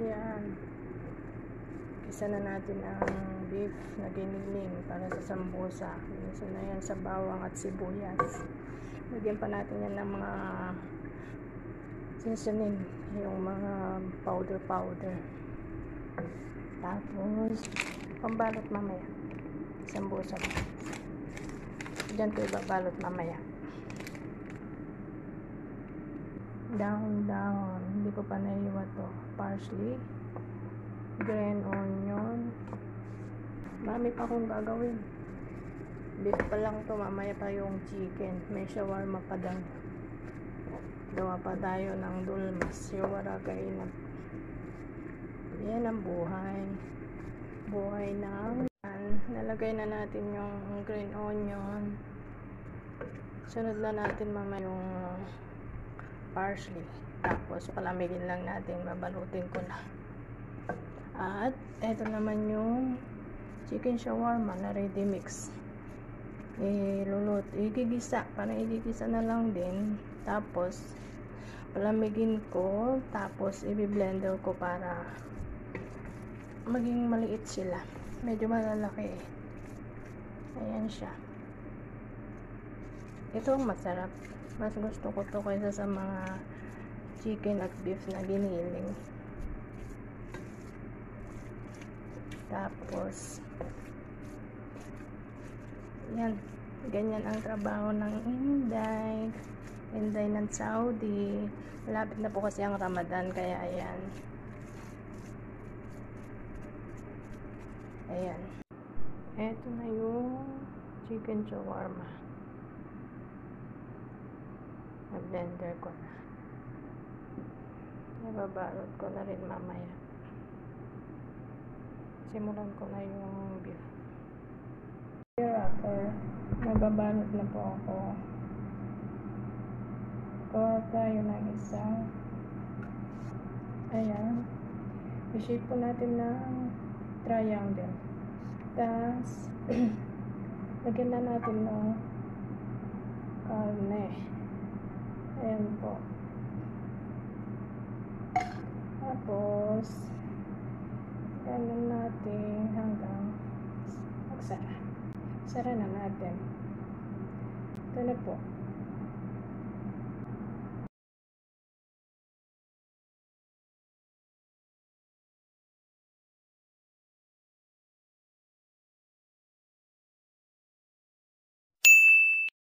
Ayan. Isa na natin ang beef na giniling para sa sambusa. Isa na yan sa bawang at sibuyas. Lagyan pa natin yan ng mga seasoning. Yung mga powder-powder. Tapos, pambalot mamaya. Sambusa. Diyan ko ibabalot mamaya. Down, down. Hindi ko pa naiwa to. Parsley. Green onion. Marami pa akong gagawin. Beef pa lang to. Mamaya pa yung chicken. May shawarma pa daw. Gawa pa tayo ng dulmas. Shiwara kainap. Yan ang buhay. Buhay ng nalagay na natin yung green onion. Sunod na natin mamaya yung parsley. Tapos, palamigin lang natin. Babalutin ko na. At, eto naman yung chicken shawarma na ready mix. Ilulot, igigisa. Parang igigisa na lang din. Tapos, palamigin ko. Tapos, i-blender ko para maging maliit sila. Medyo malalaki eh. Ayan siya. Ito masarap. Mas gusto ko to kaysa sa mga chicken at beef na giniling. Tapos, yan. Ganyan ang trabaho ng Inday. Inday ng Saudi. Malapit na po kasi ang Ramadan, kaya ayan. Ayan. Eto na yung chicken shawarma. Na-blender ko na. Nababalot ko na rin mamaya. Simulan ko na yung beef. Wrapper. Nababalot na po ako. Gawa tayo ng isa. Ayan. I-shape po natin ng triangle. Tapos, lagyan na natin ng Ayan po. Tapos, ganun natin hanggang magsara. Sara na natin. Ito na po.